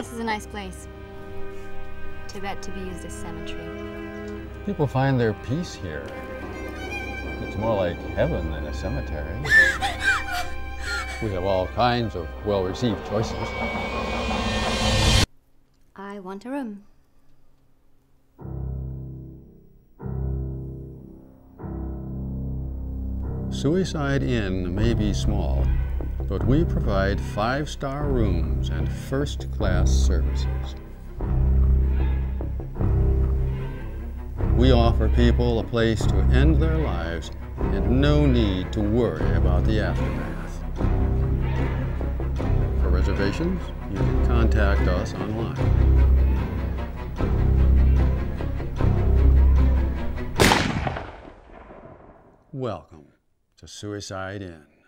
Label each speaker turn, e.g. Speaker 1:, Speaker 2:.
Speaker 1: a nice place. Tibet to be used as cemetery.
Speaker 2: People find their peace here. It's more like heaven than a cemetery. we have all kinds of well received choices.
Speaker 1: I want a room.
Speaker 2: Suicide Inn may be small, but we provide five star rooms and first class services. We offer people a place to end their lives and no need to worry about the aftermath. For reservations, you can contact us online. Welcome to Suicide Inn.